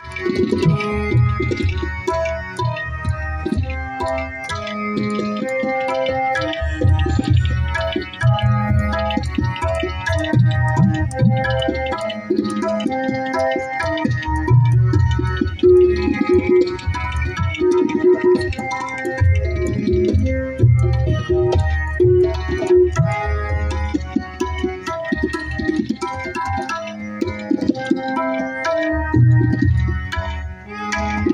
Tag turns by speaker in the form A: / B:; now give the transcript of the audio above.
A: Música